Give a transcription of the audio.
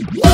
Yeah.